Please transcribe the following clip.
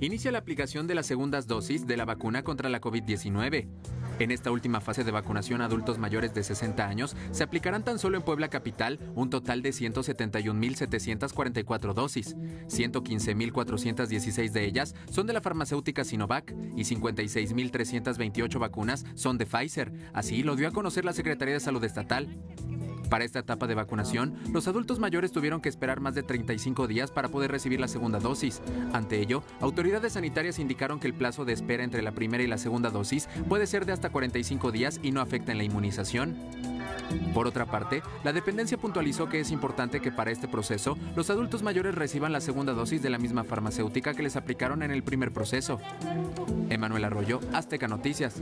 inicia la aplicación de las segundas dosis de la vacuna contra la COVID-19. En esta última fase de vacunación a adultos mayores de 60 años se aplicarán tan solo en Puebla Capital un total de 171.744 dosis. 115.416 de ellas son de la farmacéutica Sinovac y 56.328 vacunas son de Pfizer. Así lo dio a conocer la Secretaría de Salud Estatal. Para esta etapa de vacunación, los adultos mayores tuvieron que esperar más de 35 días para poder recibir la segunda dosis. Ante ello, autoridades sanitarias indicaron que el plazo de espera entre la primera y la segunda dosis puede ser de hasta 45 días y no afecta en la inmunización. Por otra parte, la dependencia puntualizó que es importante que para este proceso los adultos mayores reciban la segunda dosis de la misma farmacéutica que les aplicaron en el primer proceso. Emanuel Arroyo, Azteca Noticias.